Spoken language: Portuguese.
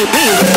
lindo.